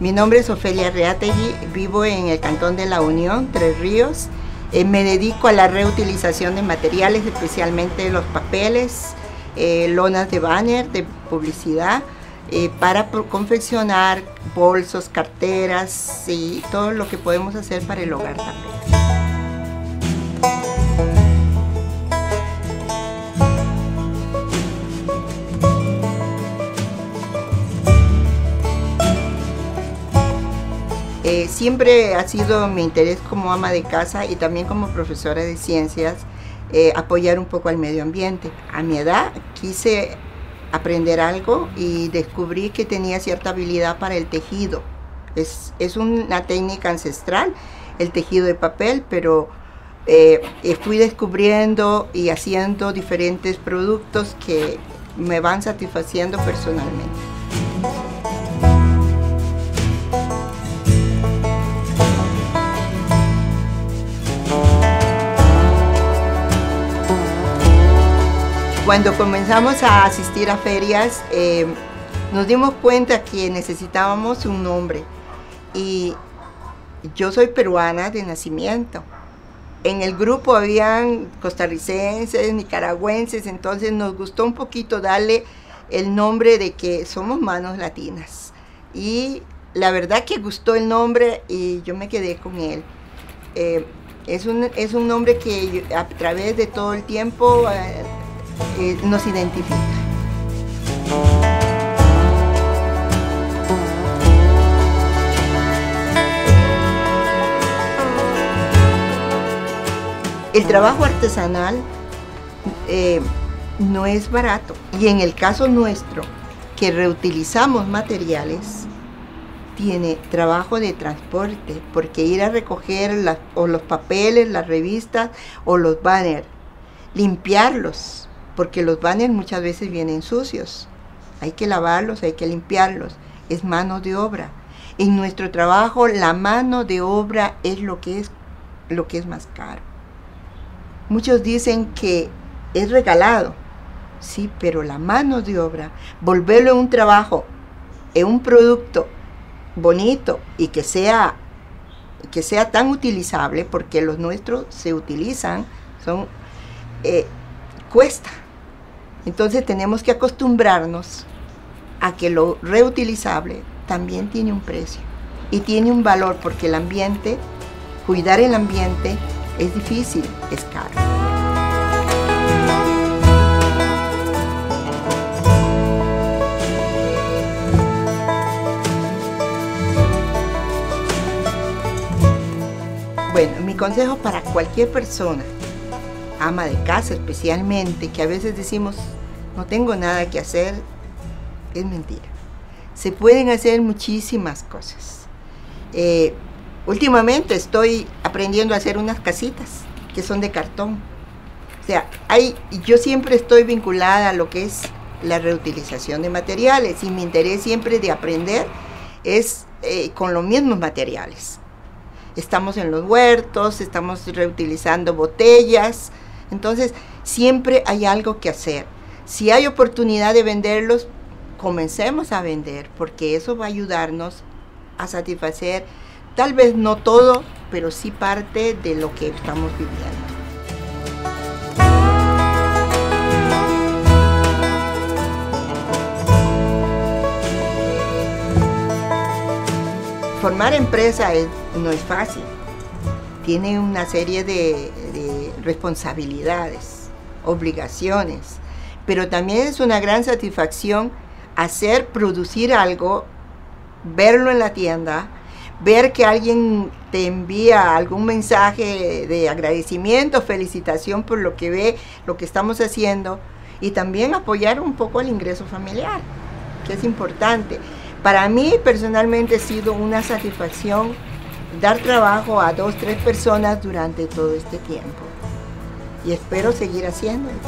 Mi nombre es Ofelia Reategui, vivo en el Cantón de la Unión, Tres Ríos. Eh, me dedico a la reutilización de materiales, especialmente los papeles, eh, lonas de banner, de publicidad, eh, para confeccionar bolsos, carteras y todo lo que podemos hacer para el hogar también. Siempre ha sido mi interés como ama de casa y también como profesora de ciencias eh, apoyar un poco al medio ambiente. A mi edad quise aprender algo y descubrí que tenía cierta habilidad para el tejido. Es, una técnica ancestral, el tejido de papel, pero eh, fui descubriendo y haciendo diferentes productos que me van satisfaciendo personalmente. Cuando comenzamos a asistir a ferias, eh, nos dimos cuenta que necesitábamos un nombre. Y yo soy peruana de nacimiento. En el grupo habían costarricenses, nicaragüenses, entonces nos gustó un poquito darle el nombre de que somos manos latinas. Y la verdad que gustó el nombre y yo me quedé con él. Eh, es, un, es un nombre que a través de todo el tiempo eh, nos identifica. El trabajo artesanal eh, no es barato y en el caso nuestro, que reutilizamos materiales, tiene trabajo de transporte, porque ir a recoger los papeles, las revistas o los banners, limpiarlos, porque los banners muchas veces vienen sucios. Hay que lavarlos, hay que limpiarlos. Es mano de obra. En nuestro trabajo la mano de obra es lo que es, lo que es más caro. Muchos dicen que es regalado. Sí, pero la mano de obra, volverlo en un trabajo, en un producto bonito y que sea, que sea tan utilizable, porque los nuestros se utilizan, son, eh, cuesta. Entonces tenemos que acostumbrarnos a que lo reutilizable también tiene un precio y tiene un valor porque el ambiente, cuidar el ambiente es difícil, es caro. Bueno, mi consejo para cualquier persona ama de casa especialmente, que a veces decimos, no tengo nada que hacer, es mentira. Se pueden hacer muchísimas cosas. Eh, últimamente estoy aprendiendo a hacer unas casitas que son de cartón. O sea, hay, yo siempre estoy vinculada a lo que es la reutilización de materiales y mi interés siempre de aprender es eh, con los mismos materiales. Estamos en los huertos, estamos reutilizando botellas, entonces, siempre hay algo que hacer. Si hay oportunidad de venderlos, comencemos a vender, porque eso va a ayudarnos a satisfacer, tal vez no todo, pero sí parte de lo que estamos viviendo. Formar empresa no es fácil tiene una serie de, responsabilidades, obligaciones, pero también es una gran satisfacción hacer, producir algo, verlo en la tienda, ver que alguien te envía algún mensaje de agradecimiento, felicitación por lo que ve, lo que estamos haciendo y también apoyar un poco el ingreso familiar, que es importante. Para mí personalmente ha sido una satisfacción dar trabajo a dos, tres personas durante todo este tiempo. Y espero seguir haciéndolo.